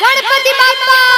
Ganpati Bappa.